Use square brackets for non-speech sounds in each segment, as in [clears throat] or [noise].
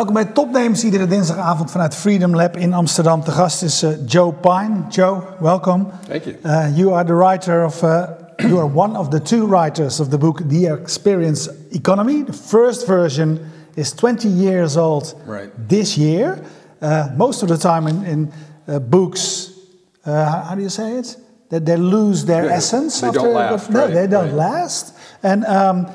Welkom bij Topnames, iedere dinsdagavond vanuit Freedom Lab in Amsterdam. De gast is uh, Joe Pine. Joe, welcome. Thank you. Uh, you are the writer of, uh, [clears throat] you are one of the two writers of the book The Experience Economy. The first version is 20 years old right. this year. Uh, most of the time in, in books, uh, how do you say it? That they lose their Yeah, essence. they after don't last, No, right, they don't right. last. And um,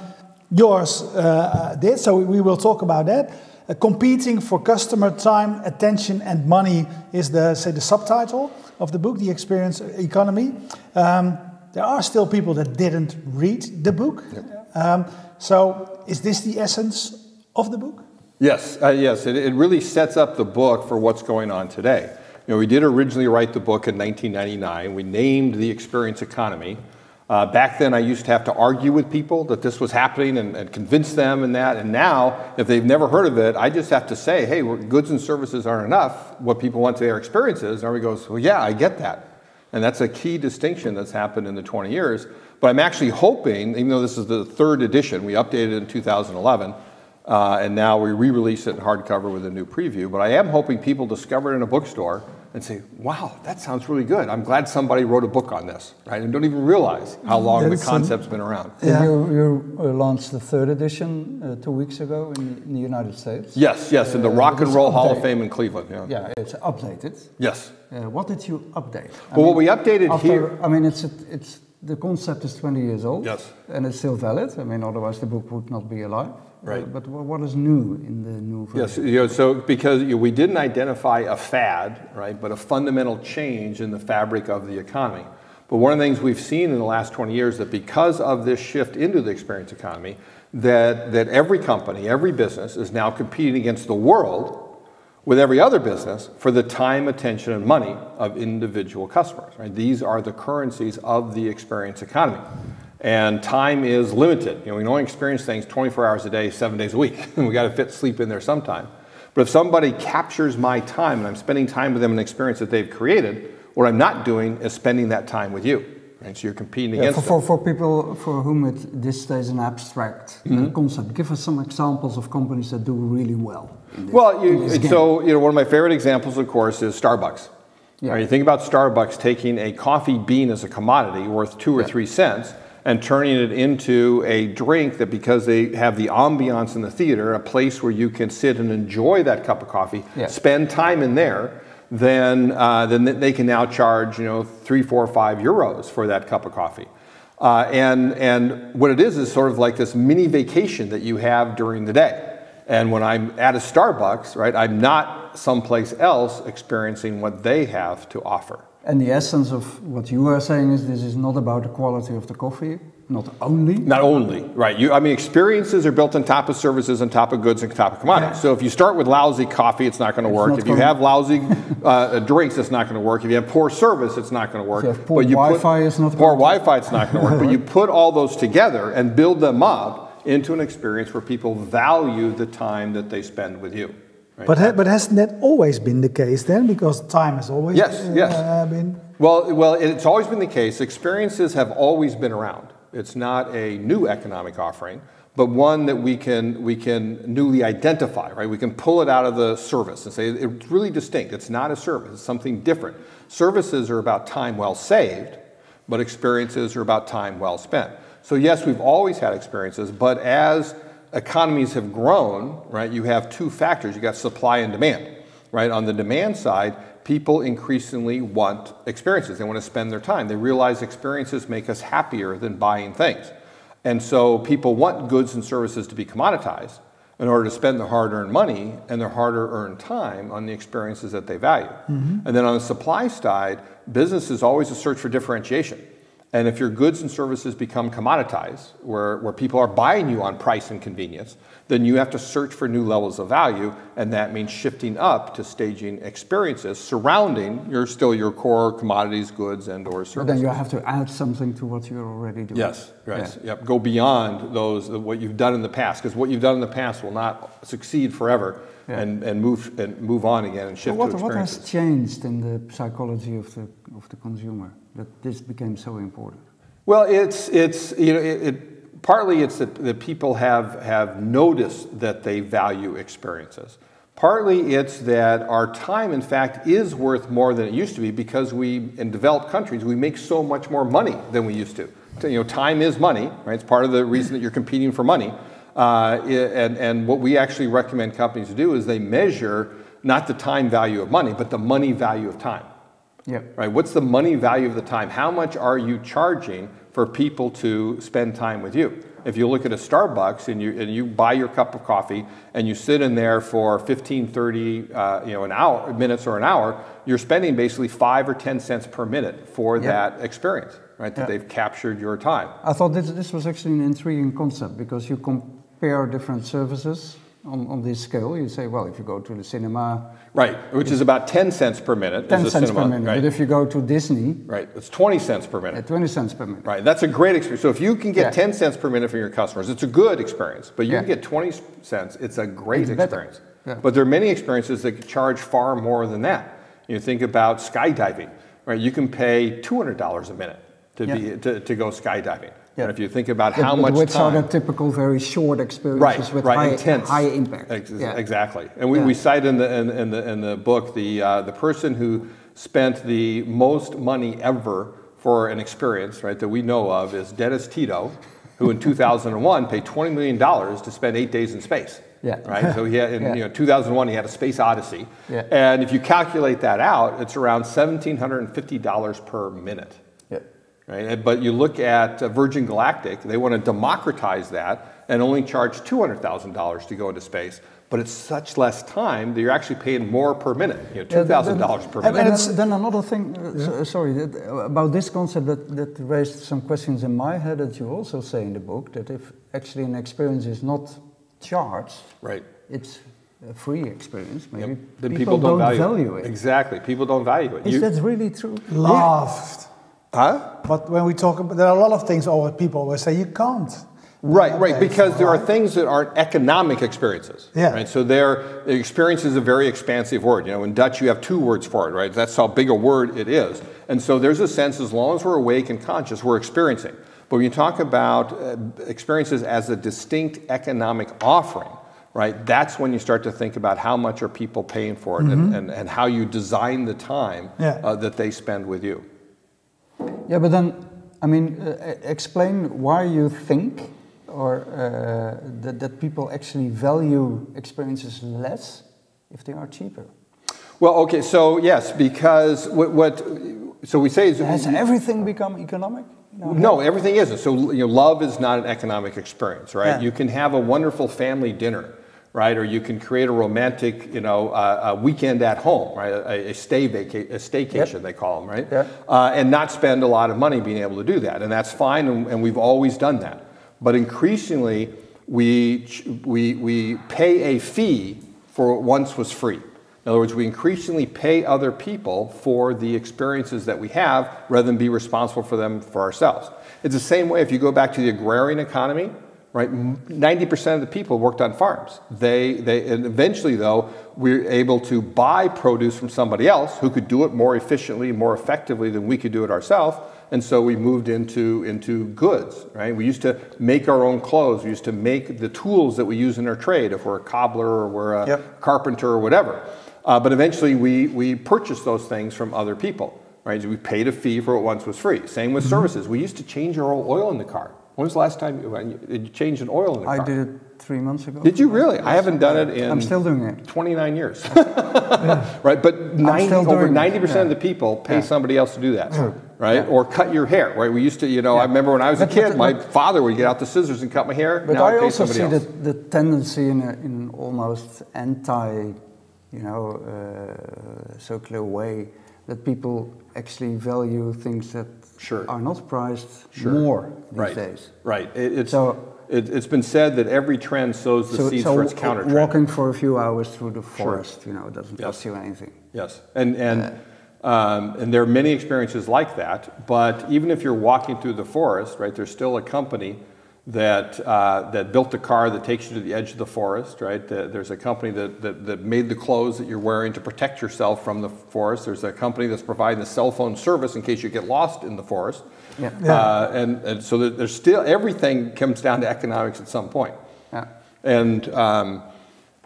yours uh, did, so we will talk about that. Uh, competing for customer time, attention, and money is the say the subtitle of the book, The Experience Economy. Um, there are still people that didn't read the book. Um, so, is this the essence of the book? Yes, uh, yes, it, it really sets up the book for what's going on today. You know, we did originally write the book in 1999. We named the experience economy. Uh, back then, I used to have to argue with people that this was happening and, and convince them and that. And now, if they've never heard of it, I just have to say, hey, goods and services aren't enough. What people want to their experiences. And everybody goes, well, yeah, I get that. And that's a key distinction that's happened in the 20 years. But I'm actually hoping, even though this is the third edition, we updated it in 2011, uh, and now we re release it in hardcover with a new preview. But I am hoping people discover it in a bookstore and say, wow, that sounds really good. I'm glad somebody wrote a book on this, right? And don't even realize how long the That's, um, concept's been around. Yeah. You, you uh, launched the third edition uh, two weeks ago in, in the United States. Yes, yes, in the Uh, Rock and it's Roll Hall of Fame in Cleveland. Yeah. Yeah, it's updated. Yes. Uh, what did you update? I Well, what we updated after, here- I mean, it's a, it's the concept is 20 years old. Yes. And it's still valid. I mean, otherwise the book would not be alive. Right. But what is new in the new version? Yes, you know, so because we didn't identify a fad, right, but a fundamental change in the fabric of the economy. But one of the things we've seen in the last 20 years that because of this shift into the experience economy, that, that every company, every business is now competing against the world with every other business for the time, attention, and money of individual customers. Right? These are the currencies of the experience economy. And time is limited. You know, we can only experience things 24 hours a day, seven days a week. [laughs] we got to fit sleep in there sometime. But if somebody captures my time and I'm spending time with them in an experience that they've created, what I'm not doing is spending that time with you. Right? So you're competing Yeah, against for, for, for people for whom it, this stays an abstract uh, Mm-hmm. concept, give us some examples of companies that do really well. this- Well, you, so you know, one of my favorite examples, of course, is Starbucks. Yeah. Right, you think about Starbucks taking a coffee bean as a commodity worth two or Yeah. three cents and turning it into a drink that, because they have the ambiance in the theater, a place where you can sit and enjoy that cup of coffee, Yeah. spend time in there, then uh, then they can now charge you know three, four, five euros for that cup of coffee. Uh, and, and what it is is sort of like this mini vacation that you have during the day. And when I'm at a Starbucks, right, I'm not someplace else experiencing what they have to offer. And the essence of what you are saying is this is not about the quality of the coffee, not only. Not only, right? You, I mean, experiences are built on top of services, on top of goods, and top of commodities. So if you start with lousy coffee, it's not going to work. If you have lousy [laughs] uh, drinks, it's not going to work. If you have poor service, it's not going to work. If you have poor But you Wi-Fi, it's not poor Wi-Fi, it's not going to work. but you [laughs] put all those together and build them up into an experience where people value the time that they spend with you. Right? But, ha- but hasn't that always been the case then? Because time has always Yes, uh, yes. been. Well, well, it's always been the case. Experiences have always been around. It's not a new economic offering, but one that we can we can newly identify. Right? We can pull it out of the service and say it's really distinct. It's not a service. It's something different. Services are about time well saved, but experiences are about time well spent. So yes, we've always had experiences, but as economies have grown, right, you have two factors. You got supply and demand right? On the demand side, people increasingly want experiences. They want to spend their time. They realize experiences make us happier than buying things. And so people want goods and services to be commoditized in order to spend their hard earned money and their harder earned time on the experiences that they value. Mm-hmm. And then on the supply side, business is always a search for differentiation. And if your goods and services become commoditized, where, where people are buying you on price and convenience, then you have to search for new levels of value, and that means shifting up to staging experiences surrounding your still your core commodities, goods, and or But services. then you have to add something to what you're already doing. Yes, right. Yeah. Yep. Go beyond those what you've done in the past, because what you've done in the past will not succeed forever, Yeah. and, and move and move on again and shift But what, what has changed in the psychology of the, of the consumer that this became so important? Well, it's it's you know it, it partly it's that, that people have, have noticed that they value experiences. Partly it's that our time, in fact, is worth more than it used to be because we, in developed countries, we make so much more money than we used to. You know, time is money, right? It's part of the reason that you're competing for money. Uh, and, and what we actually recommend companies to do is they measure not the time value of money, but the money value of time. Yeah. Right? What's the money value of the time? How much are you charging for people to spend time with you? If you look at a Starbucks and you, and you buy your cup of coffee and you sit in there for 15, 30, uh, you know, an hour, minutes or an hour, you're spending basically five or 10 cents per minute for that experience, right? That they've captured your time. I thought this, this was actually an intriguing concept because you compare different services on, on this scale. You say, well, if you go to the cinema, Right, which is about 10 cents per minute. 10 is cents cinema, per minute. Right, But if you go to Disney, right, it's 20 cents per minute. at 20 cents per minute. Right, that's a great experience. So if you can get Yeah. 10 cents per minute from your customers, it's a good experience. But you Yeah. can get 20 cents, it's a great It's experience. Yeah. But there are many experiences that charge far more than that. You think about skydiving, right? You can pay $200 a minute to, be, to, to go skydiving. Yeah. And if you think about Yeah, how much which time. are the typical very short experiences Right, with right, high, intense. high impact. Ex- Yeah. Exactly. And we, we cite in the, in, in the, in the book the, uh, the person who spent the most money ever for an experience, right, that we know of is Dennis Tito, who in 2001 paid $20 million to spend eight days in space. Yeah. Right? So he had, in [laughs] Yeah. you know, 2001, he had a space odyssey. Yeah. And if you calculate that out, it's around $1,750 per minute. Right? But you look at uh, Virgin Galactic, they want to democratize that and only charge $200,000 to go into space. But it's such less time that you're actually paying more per minute, you know, $2,000 per minute. And it's- then, then another thing, uh, sorry, that, uh, about this concept that, that raised some questions in my head that you also say in the book that if actually an experience is not charged, Right. it's a free experience, maybe Yep. Then people, don't, value, it. Exactly. People don't value it. Is You- that really true? Loved. Huh? But when we talk about, there are a lot of things, or people always say you can't. Right, right, because there are things that aren't economic experiences. Yeah. Right. So there, experience is a very expansive word. You know, in Dutch you have two words for it, right? That's how big a word it is. And so there's a sense, as long as we're awake and conscious, we're experiencing. But when you talk about uh, experiences as a distinct economic offering, right? That's when you start to think about how much are people paying for it, and, and, and how you design the time Yeah. uh, that they spend with you. Yeah, but then, I mean, uh, explain why you think or uh, that, that people actually value experiences less if they are cheaper. Well, okay, so yes, because what, what so we say is Has everything become economic? No. No, everything isn't. So you know, love is not an economic experience, right? Yeah. You can have a wonderful family dinner, right? Or you can create a romantic, you know, uh, a weekend at home, right? A, a stay vaca- a staycation they call them, right? Yeah. Uh, and not spend a lot of money being able to do that, and that's fine, and, and we've always done that. But increasingly, we we we pay a fee for what once was free. In other words, we increasingly pay other people for the experiences that we have rather than be responsible for them for ourselves. It's the same way if you go back to the agrarian economy, right? 90% of the people worked on farms. They, they, and eventually, though, we're able to buy produce from somebody else who could do it more efficiently, more effectively than we could do it ourselves. And so we moved into, into goods, right? We used to make our own clothes. We used to make the tools that we use in our trade, if we're a cobbler or we're a Yep. carpenter or whatever. Uh, but eventually we, we purchased those things from other people, right? So we paid a fee for what once was free. Same with services. We used to change our own oil in the car. When was the last time you, you, did you change an oil in the I did it three months ago. Did you really? I haven't done it in I'm still doing it. 29 years. [laughs] right? But 90, over 90% of the people pay Yeah. somebody else to do that, [clears throat] right? Or cut your hair, right? We used to, you know, I remember when I was a kid, but- my but- father would get out the scissors and cut my hair. But now I pay also somebody see else. the, the tendency in, a, in almost anti, you know, uh, circular way that people actually value things that Sure. are not priced Sure. more these right. days. Right. It, it's, So- it, it's been said that every trend sows the seeds for its counter trend. walking for a few hours through the forest, you know, doesn't Yes. cost you anything. Yes, and and um, and there are many experiences like that. But even if you're walking through the forest, right, there's still a company that uh, that built the car that takes you to the edge of the forest, right? The- there's a company that, that that made the clothes that you're wearing to protect yourself from the forest. There's a company that's providing the cell phone service in case you get lost in the forest. Yeah. Uh, and, and so that there's still everything comes down to economics at some point. Yeah. And um,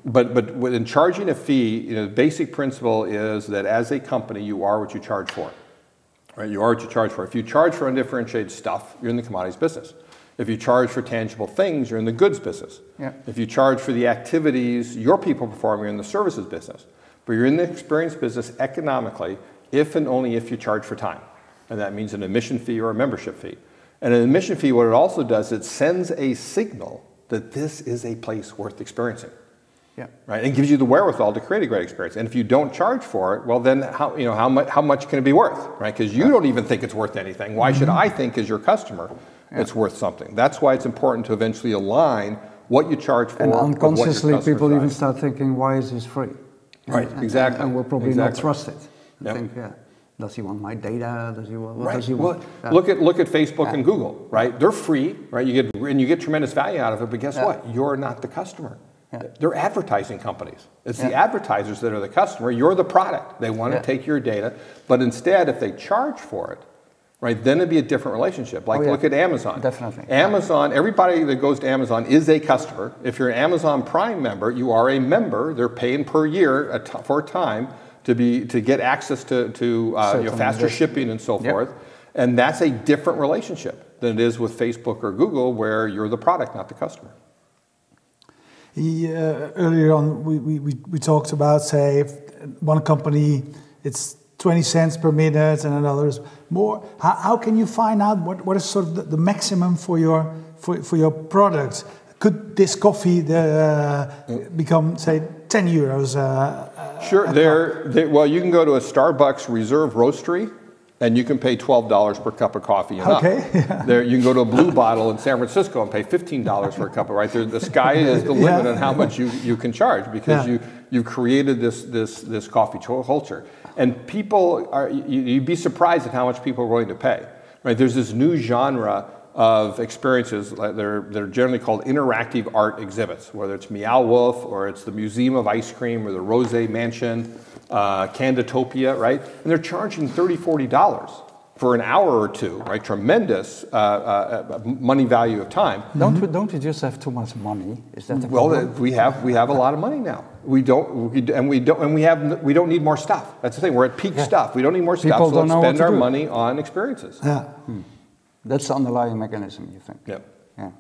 but but in charging a fee, you know, the basic principle is that as a company, you are what you charge for. Right? You are what you charge for. If you charge for undifferentiated stuff, you're in the commodities business. If you charge for tangible things, you're in the goods business. Yeah. If you charge for the activities your people perform, you're in the services business. But you're in the experience business economically if and only if you charge for time. And that means an admission fee or a membership fee. And an admission fee, what it also does, it sends a signal that this is a place worth experiencing. Yeah. Right, and gives you the wherewithal to create a great experience. And if you don't charge for it, well, then how you know how much how much can it be worth, right? Because you don't even think it's worth anything. Why should mm-hmm. I think, as your customer, it's worth something? That's why it's important to eventually align what you charge for. And unconsciously, people even start thinking, why is this free? Right, And- exactly, And, we'll probably exactly. not trust it. And Yep. think, yeah, does he want my data? Does he want, what Right. does he Well, want? Yeah. look at look at Facebook and Google, right? They're free, right? You get and you get tremendous value out of it. But guess Yeah. what? You're not the customer. Yeah. They're advertising companies. It's the advertisers that are the customer. You're the product. They want Yeah. to take your data, but instead, if they charge for it, right, then it'd be a different relationship. Like Oh, yeah. look at Amazon. Definitely. Amazon. Everybody that goes to Amazon is a customer. If you're an Amazon Prime member, you are a member. They're paying per year a t- for a time to be to get access to to uh, you know, faster shipping and so Yep. forth. And that's a different relationship than it is with Facebook or Google, where you're the product, not the customer. He, uh, earlier on, we, we, we, we talked about, say, if one company, it's 20 cents per minute and another's more. How, how can you find out what, what is sort of the, the maximum for your, for, for your product? Could this coffee uh, become, say, 10 euros? Uh, Sure. There, there- well, you can go to a Starbucks Reserve Roastery, and you can pay twelve dollars per cup of coffee and. Okay, yeah. [laughs] There, you can go to a Blue Bottle in San Francisco and pay fifteen dollars for a cup of right there. The sky is the [laughs] limit Yeah. on how much you, you can charge because Yeah. you you've created this this this coffee culture, and people are you, you'd be surprised at how much people are willing to pay. Right? There's this new genre of experiences like they're, they're generally called interactive art exhibits, whether it's Meow Wolf or it's the Museum of Ice Cream or the Rose Mansion, uh, Candytopia, right? And they're charging $30, $40 for an hour or two, right? Tremendous uh, uh, uh, money value of time. Don't, we, don't we just have too much money? Is that the Well, problem? uh, we have we have a lot of money now. We don't, we, and we don't, and we have we don't need more stuff. That's the thing. We're at peak stuff. We don't need more stuff. People so don't let's know what spend our do. money on experiences. yeah. That's the underlying mechanism, you think? Yeah. Yeah.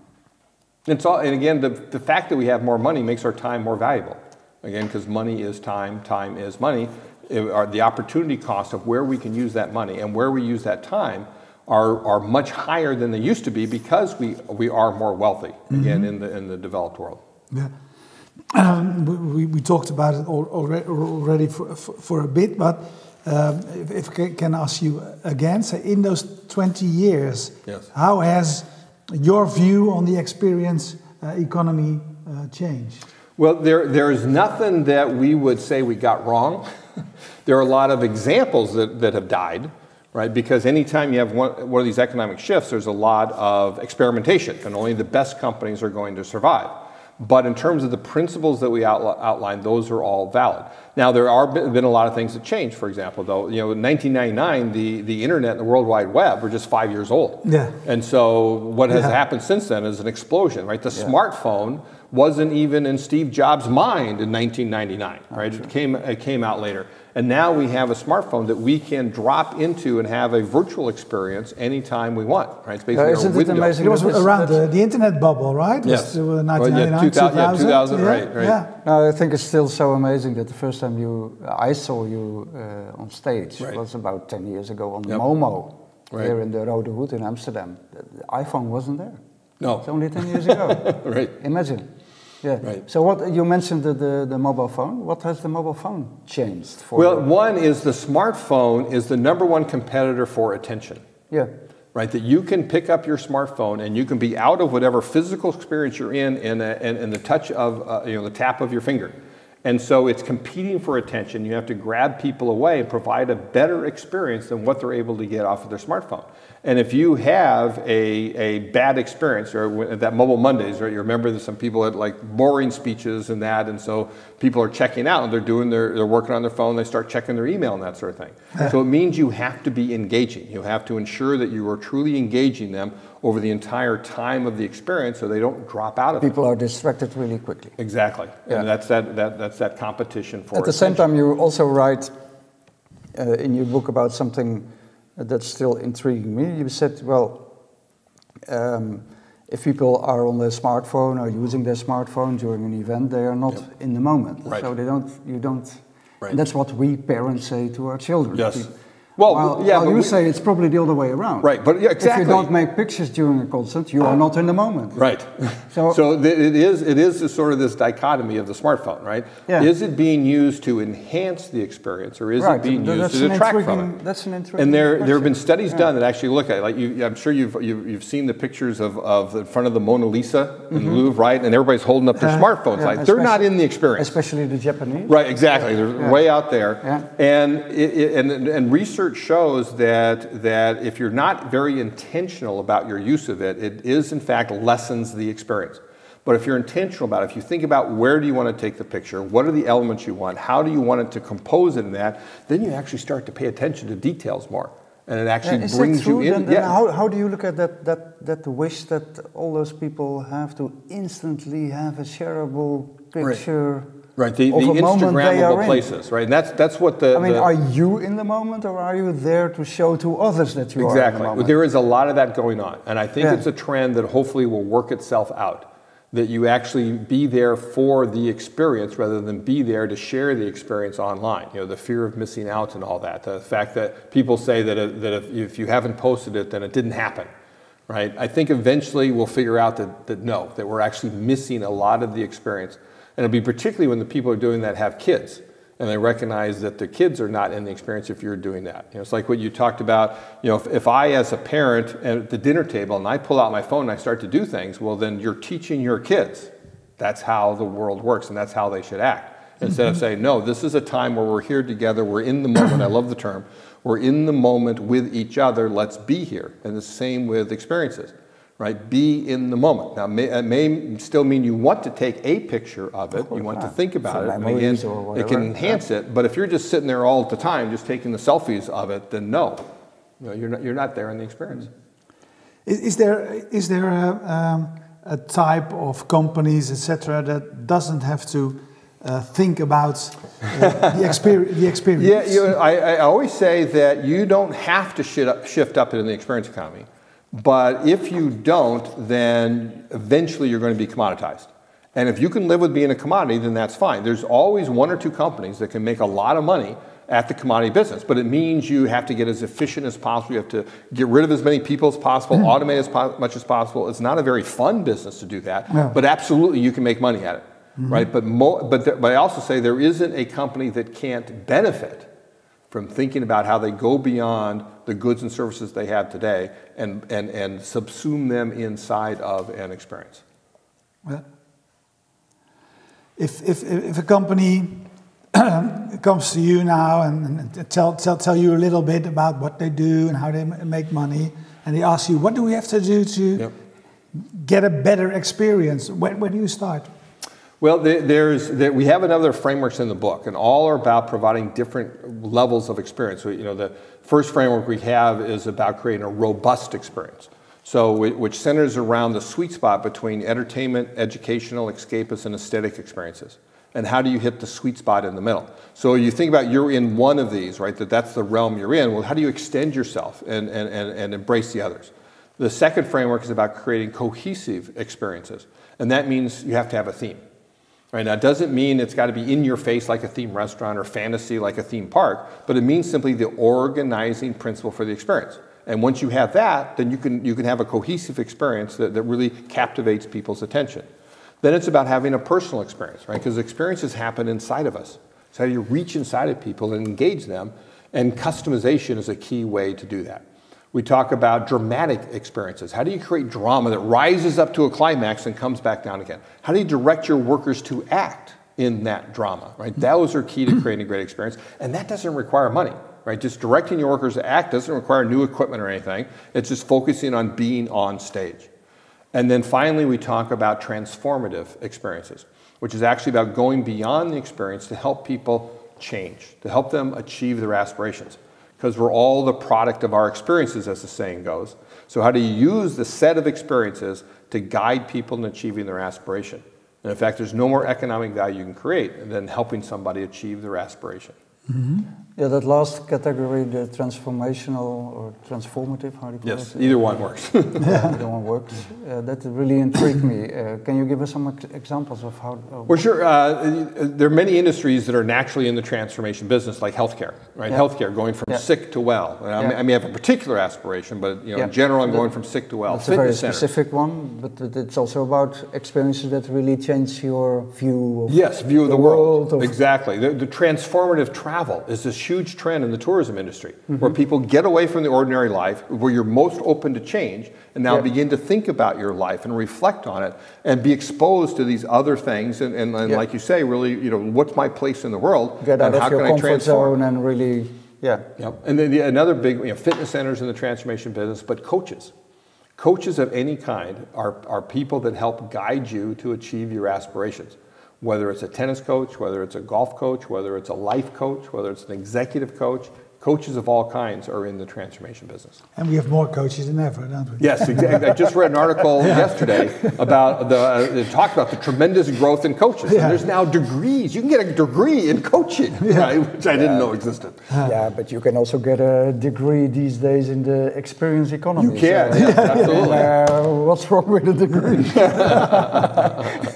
It's all, and again, the, the fact that we have more money makes our time more valuable. Again, because money is time, time is money. Are the opportunity cost of where we can use that money and where we use that time are, are much higher than they used to be because we, we are more wealthy, again, in, the, in the developed world. Yeah. Um, we, we- talked about it al- alre- already for, for, for a bit, but um, if, if I can ask you again, so in those 20 years, Yes. how has your view on the experience uh, economy uh, changed? Well, there, there is nothing that we would say we got wrong. [laughs] [laughs] there are a lot of examples that, that have died, right? Because anytime you have one, one of these economic shifts, there's a lot of experimentation, and only the best companies are going to survive. But in terms of the principles that we outli- outlined, those are all valid. Now, there are been been a lot of things that changed. For example, though, you know, in 1999, the, the internet and the World Wide Web were just five years old. Yeah. And so what has Yeah. happened since then is an explosion, right? The smartphone wasn't even in Steve Jobs' mind in 1999, right? It came, it came out later. And now we have a smartphone that we can drop into and have a virtual experience anytime we want, right? It's basically Yeah, a isn't it window. amazing? It was around the, the internet bubble, right? It was, uh, Well, yeah, 1999, 2000, yeah, 2000, yeah, right, right. Yeah. No, I think it's still so amazing that the first time you, I saw you uh, on stage Right. was about 10 years ago on Yep. Momo Right. here in the Rode Hoed in Amsterdam. The, the iPhone wasn't there. No. It's only 10 years ago. [laughs] Right. Imagine. Yeah. Right. So what you mentioned the, the, the mobile phone. What has the mobile phone changed for Well, one is the smartphone is the number one competitor for attention. Yeah. right? That you can pick up your smartphone and you can be out of whatever physical experience you're in in, a, in, in the touch of, uh, you know, the tap of your finger. And so it's competing for attention. You have to grab people away and provide a better experience than what they're able to get off of their smartphone. And if you have a, a bad experience, or that Mobile Mondays, right? You remember that some people had like boring speeches and that, and so people are checking out and they're doing their, they're working on their phone, they start checking their email and that sort of thing. so it means you have to be engaging. You have to ensure that you are truly engaging them over the entire time of the experience so they don't drop out of People it. are distracted really quickly. Exactly. Yeah. And that's that, that, that's that competition for At the same time, you also write uh, in your book about something that's still intriguing me. You said, well, um, if people are on their smartphone or using their smartphone during an event, they are not in the moment. Right. So they don't, you don't. Right. And that's what we parents say to our children. Yes. Peop- Well, yeah, you we- say it's probably the other way around. Right, but yeah, exactly. If you don't make pictures during a concert, you are not in the moment. Right. [laughs] So- So, it is it is this sort of this dichotomy of the smartphone, right? Yeah. Is it being used to enhance the experience, or is Right, it being th- used to detract from it? that's an intriguing And there there have been studies Yeah. done that actually look at it. Like you, I'm sure you've you've, you've seen the pictures of, of in front of the Mona Lisa in the Louvre, right? And everybody's holding up their smartphones, Mm-hmm. Uh-huh. Yeah, like they're not in the experience. Especially the Japanese. Right, exactly. They're way out there. Yeah. And, it, it- and, and research shows that, that if you're not very intentional about your use of it, it is in fact lessens the experience. But if you're intentional about it, if you think about where do you want to take the picture, what are the elements you want, how do you want it to compose in that, then you actually start to pay attention to details more. And it actually Yeah, brings that true? you in. Then, then how, how do you look at that, that, that wish that all those people have to instantly have a shareable picture Right, the, the of a moment they are Instagrammable in? places, right? And that's, that's what the. I mean, the- are you in the moment or are you there to show to others that you are in Exactly. the there is a lot of that going on. And I think Yeah. it's a trend that hopefully will work itself out. That you actually be there for the experience rather than be there to share the experience online. You know, the fear of missing out and all that. The fact that people say that, if, that if, if you haven't posted it, then it didn't happen. Right? I think eventually we'll figure out that, that no, that we're actually missing a lot of the experience. And it'll be particularly when the people who are doing that have kids and they recognize that the kids are not in the experience if you're doing that. You know, it's like what you talked about. You know, if, if I, as a parent, at the dinner table, and I pull out my phone and I start to do things, well, then you're teaching your kids. That's how the world works, and that's how they should act. Mm-hmm. Instead of saying, no, this is a time where we're here together, we're in the moment. I love the term. We're in the moment with each other. Let's be here. And the same with experiences right? Be in the moment. Now, may, it may still mean you want to take a picture of it. Of you want to think about it. Again, it can enhance it. But if you're just sitting there all the time, just taking the selfies of it, then no, know, you're not, you're not there in the experience. Is, is there is there a, um, a type of companies, etc., that doesn't have to uh, think about uh, the, experience, the experience? [laughs] Yeah, you know, I, I always say that you don't have to shift up, shift up into the experience economy. But if you don't, then eventually you're going to be commoditized. And if you can live with being a commodity, then that's fine. There's always one or two companies that can make a lot of money at the commodity business, but it means you have to get as efficient as possible. You have to get rid of as many people as possible, mm-hmm. automate as po- much as possible. It's not a very fun business to do that, No. but absolutely you can make money at it, mm-hmm. right? But, mo- but, th- but I also say there isn't a company that can't benefit from thinking about how they go beyond the goods and services they have today and, and, and subsume them inside of an experience. Well, If, if, if a company [clears throat] comes to you now and, and tell, tell, tell you a little bit about what they do and how they make money, and they ask you, what do we have to do to Yep. get a better experience? Where, where do you start? Well, there's, there, we have another frameworks in the book, and all are about providing different levels of experience. So, you know, the first framework we have is about creating a robust experience. So, which centers around the sweet spot between entertainment, educational, escapist, and aesthetic experiences. And how do you hit the sweet spot in the middle? So you think about you're in one of these, right? That that's the realm you're in. Well, how do you extend yourself and, and, and, and embrace the others? The second framework is about creating cohesive experiences. And that means you have to have a theme. Right, now, it doesn't mean it's got to be in your face like a theme restaurant or fantasy like a theme park, but it means simply the organizing principle for the experience. And once you have that, then you can, you can have a cohesive experience that, that really captivates people's attention. Then it's about having a personal experience, right? Because experiences happen inside of us. So how do you reach inside of people and engage them? And customization is a key way to do that. We talk about dramatic experiences. How do you create drama that rises up to a climax and comes back down again? How do you direct your workers to act in that drama, right? Mm-hmm. Those are key to creating a great experience, and that doesn't require money, right? Just directing your workers to act doesn't require new equipment or anything. It's just focusing on being on stage. And then finally, we talk about transformative experiences, which is actually about going beyond the experience to help people change, to help them achieve their aspirations. Because we're all the product of our experiences, as the saying goes. So, how do you use the set of experiences to guide people in achieving their aspiration? And in fact, there's no more economic value you can create than helping somebody achieve their aspiration. Mm-hmm. Yeah, that last category, the transformational or transformative, how do you call yes, it? either one works. yeah, [laughs] either one works. Uh, that really intrigued me. Uh, can you give us some examples of how? Uh, well, sure. Uh, there are many industries that are naturally in the transformation business, like healthcare. Right, yeah. healthcare, going from yeah. sick to well. I, mean, I may have a particular aspiration, but you know, in general, I'm going from sick to well. It's a very specific one, but it's also about experiences that really change your view. Of yes, view of the, the world. world of exactly. The, the transformative travel is this huge trend in the tourism industry mm-hmm. where people get away from the ordinary life, where you're most open to change, and now begin to think about your life and reflect on it and be exposed to these other things. And, and, and like you say, really, you know, what's my place in the world? Get out and of your comfort zone and really, yeah. Yep. And then the, another big, you know, fitness centers in the transformation business, but coaches. Coaches of any kind are, are people that help guide you to achieve your aspirations whether it's a tennis coach, whether it's a golf coach, whether it's a life coach, whether it's an executive coach, coaches of all kinds are in the transformation business. And we have more coaches than ever, don't we? Yes, exactly. I just read an article [laughs] yesterday about the uh, talked about the tremendous growth in coaches. Yeah. And there's now degrees. You can get a degree in coaching, yeah. right, which I didn't know existed. Yeah, but you can also get a degree these days in the experience economy. You can, so, yeah, absolutely. [laughs] Uh, what's wrong with a degree?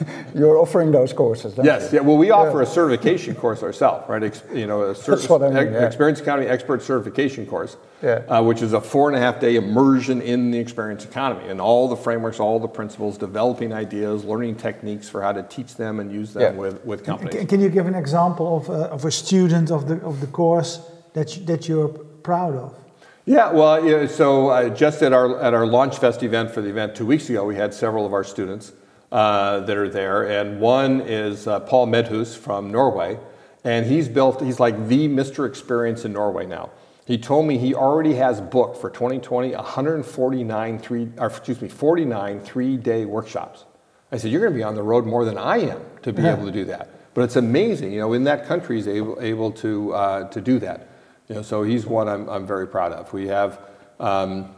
[laughs] You're offering those courses, yes. You? Yeah. Well, we offer a certification course ourselves, right? Ex, you know, a cert- That's what I mean, experience economy expert certification course, yeah. uh, which is a four and a half day immersion in the experience economy and all the frameworks, all the principles, developing ideas, learning techniques for how to teach them and use them yeah. with, with companies. Can you give an example of, uh, of a student of the, of the course that, you, that you're proud of? Yeah, well, yeah, so uh, just at our, at our Launch Fest event for the event two weeks ago, we had several of our students uh, that are there. And one is uh, Paul Medhus from Norway. And he's built, he's like the Mr. Experience in Norway now. He told me he already has booked for 2020 149 three, or excuse me, 49 three-day workshops. I said, you're going to be on the road more than I am to be yeah. able to do that. But it's amazing, you know, in that country he's able, able to, uh, to do that. You know, so he's one I'm, I'm very proud of. We have um,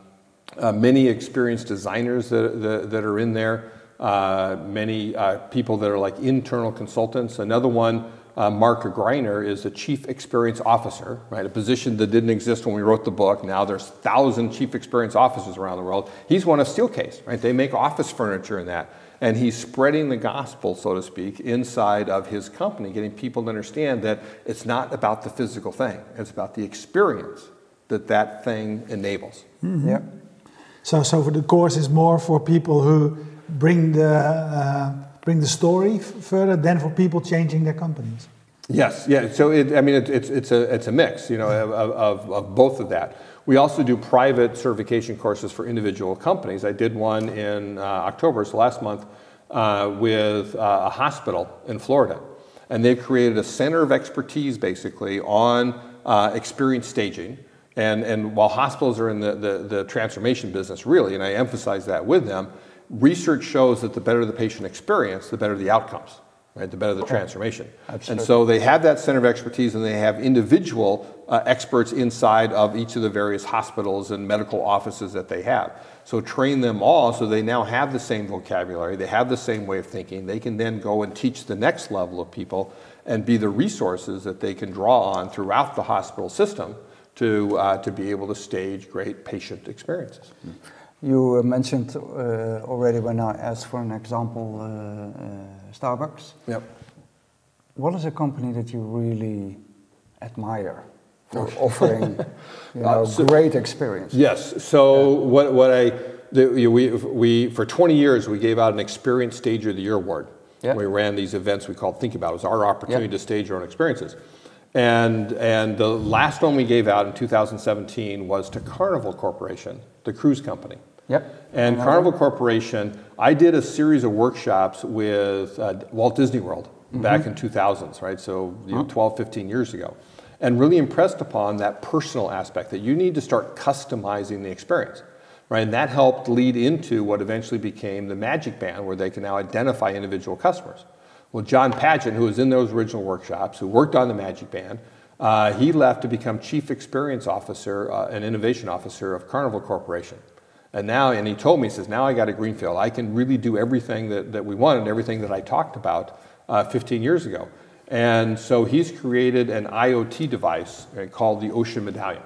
uh, many experienced designers that, that, that are in there, uh, many uh, people that are like internal consultants. Another one uh, Mark Greiner is the Chief Experience Officer, right? A position that didn't exist when we wrote the book. Now there's thousand Chief Experience Officers around the world. He's one of Steelcase, right? They make office furniture and that. And he's spreading the gospel, so to speak, inside of his company, getting people to understand that it's not about the physical thing. It's about the experience that that thing enables. Mm-hmm. Yeah. So, so for the course is more for people who bring the uh, bring the story further than for people changing their companies. Yes, yeah. So it, I mean, it, it's it's a it's a mix, you know, of, of, of both of that. We also do private certification courses for individual companies. I did one in uh, October, so last month, uh, with uh, a hospital in Florida, and they've created a center of expertise basically on uh, experience staging. And, and while hospitals are in the, the, the transformation business, really, and I emphasize that with them, research shows that the better the patient experience, the better the outcomes, right? The better the transformation. Absolutely. And so they have that center of expertise and they have individual uh, experts inside of each of the various hospitals and medical offices that they have. So train them all so they now have the same vocabulary, they have the same way of thinking. They can then go and teach the next level of people and be the resources that they can draw on throughout the hospital system to, uh, to be able to stage great patient experiences. You uh, mentioned uh, already when I asked for an example uh, Starbucks. Yep. What is a company that you really admire for offering [laughs] you know, so, great experience? Yes. So yeah. what, what I the, we, we for 20 years we gave out an Experience Stager of the Year award. Yeah. We ran these events we called Think About. It was our opportunity yeah. to stage our own experiences. And, and the last one we gave out in 2017 was to Carnival Corporation, the cruise company. Yep. And Carnival Corporation, I did a series of workshops with uh, Walt Disney World back in 2000s, right? So you know, 12, 15 years ago. And really impressed upon that personal aspect that you need to start customizing the experience, right? And that helped lead into what eventually became the Magic Band, where they can now identify individual customers. Well, John Padgett, who was in those original workshops, who worked on the Magic Band, uh, he left to become Chief Experience Officer uh, and Innovation Officer of Carnival Corporation. And now, and he told me, he says, now I got a greenfield. I can really do everything that, that we wanted, everything that I talked about uh, 15 years ago. And so he's created an IoT device uh, called the Ocean Medallion.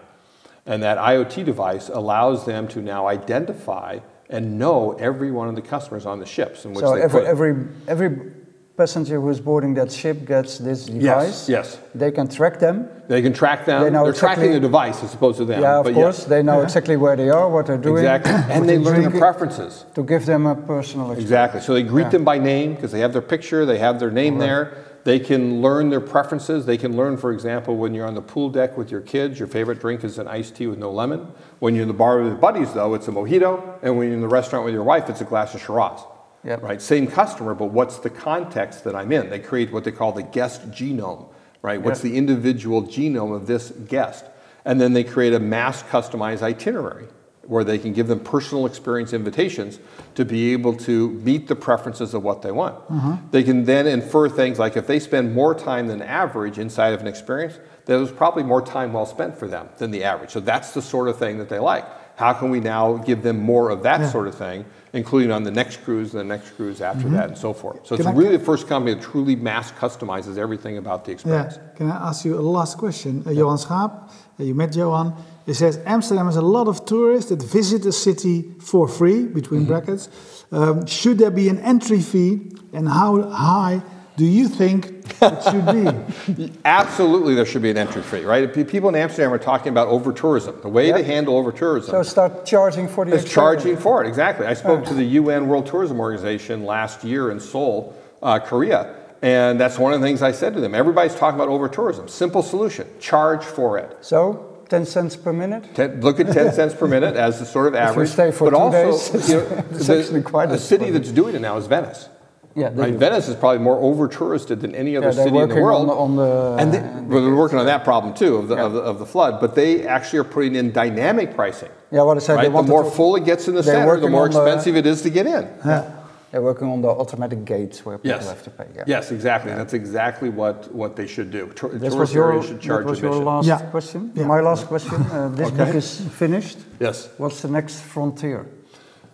And that IoT device allows them to now identify and know every one of the customers on the ships in which So they every, put. every, every passenger who's boarding that ship gets this device. yes. yes. They can track them. They can track them. They know They're tracking the device as opposed to them. yeah, of but course. yes. They know [laughs] exactly where they are, what they're doing. Exactly. And they learn their preferences. To give them a personal experience. Exactly. So they greet Yeah. them by name because they have their picture, they have their name uh-huh. there. They can learn their preferences. They can learn, for example, when you're on the pool deck with your kids, your favorite drink is an iced tea with no lemon. When you're in the bar with your buddies, though, it's a mojito. And when you're in the restaurant with your wife, it's a glass of Shiraz. Yep. Right? Same customer, but what's the context that I'm in? They create what they call the guest genome, right? What's Yeah. the individual genome of this guest? And then they create a mass customized itinerary where they can give them personal experience invitations to be able to meet the preferences of what they want. Mm-hmm. They can then infer things like if they spend more time than average inside of an experience, then was probably more time well spent for them than the average. So that's the sort of thing that they like. How can we now give them more of that sort of thing, including on the next cruise and the next cruise after that and so forth? So it's I- really the first company that truly mass customizes everything about the experience. Yeah. Can I ask you a last question? Uh, Johan Schaap, uh, you met Johan. He says Amsterdam has a lot of tourists that visit the city for free, between brackets. Um, should there be an entry fee, and how high do you think it should be? [laughs] Absolutely, there should be an entry fee, right? People in Amsterdam are talking about over tourism. The way they handle over tourism So start charging for the is experience. charging for it. Exactly. I spoke to the UN World Tourism Organization last year in Seoul, uh, Korea, and that's one of the things I said to them. Everybody's talking about over tourism. Simple solution: charge for it. So 10 cents per minute? Ten, look at 10 cents per minute as the sort of [laughs] average. stay for but two also, days, [laughs] you know, it's the, the a- city that's doing it now is Venice. Yeah, Right? Venice is probably more over touristed than any other Yeah, city in the working on world. the- on the- and they, and well, they're working on that problem too of the, of, the, of the flood. But they actually are putting in dynamic pricing. Yeah, what I said, right? The more to- full it gets in the they're center, the more on the- expensive it is to get in. Yeah. They're working on the automatic gates where people Yes. have to pay. Yeah. Yes, exactly. That's exactly what, what they should do. Tour, This was tourist your, areas should charge that was your admission. last Yeah. question. Yeah. My last question. Uh, this [laughs] book is finished. Yes. What's the next frontier?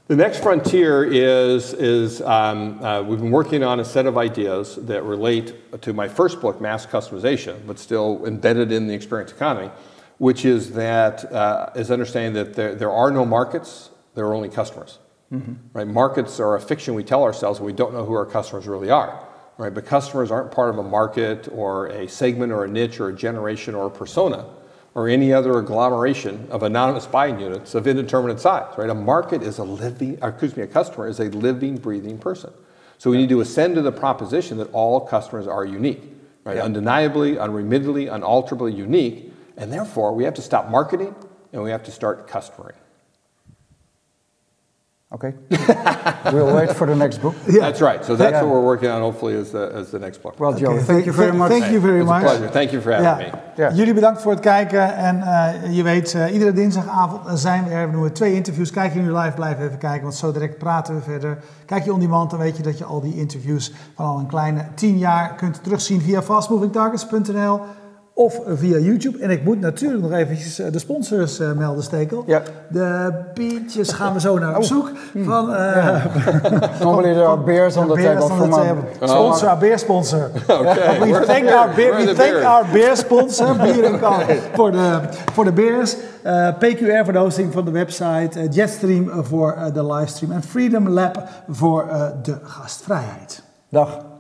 The next frontier is, is um, uh, we've been working on a set of ideas that relate to my first book, Mass Customization, but still embedded in the experience economy, which is that, uh, is understanding that there, there are no markets, there are only customers. Right? Markets are a fiction we tell ourselves and we don't know who our customers really are. Right? But customers aren't part of a market or a segment or a niche or a generation or a persona or any other agglomeration of anonymous buying units of indeterminate size, right? A market is a living, or excuse me, a customer is a living, breathing person. So we need to ascend to the proposition that all customers are unique, right? Undeniably, unremittedly, unalterably unique, and therefore we have to stop marketing and we have to start customering. Okay. [laughs] we'll wait for the next book. That's right. So that's Yeah. what we're working on hopefully as the, as the next book. Well, Joe, Okay, thank you very much. Thank you very It's a much. pleasure. Thank you for having me. Ja. Jullie bedankt voor het kijken. En eh, je weet, eh, iedere dinsdagavond zijn we er. We doen twee interviews. Kijk je nu live, blijf even kijken, want zo direct praten we verder. Kijk je on demand, dan weet je dat je al die interviews van al een kleine tien jaar kunt terugzien via fastmovingtargets.nl of via YouTube. En ik moet natuurlijk nog eventjes eh, de sponsors eh, melden, Stekel. Ja. De biertjes gaan we zo naar op zoek. Van, eh Normally there are beers on the beers table on the table. Sponsor, [laughs] our beer sponsor. Okay. We thank our beer, we thank our beer sponsor, [laughs] Bier en Kan, voor de, voor de beers. Eh, PQR voor de hosting van de website. Jetstream voor de livestream. En Freedom Lab voor eh, de gastvrijheid. Dag.